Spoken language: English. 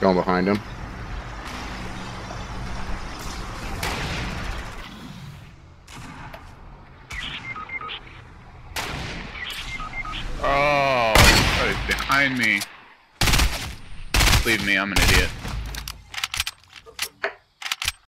Going behind him. Oh, he's behind me. Leave me, I'm an idiot.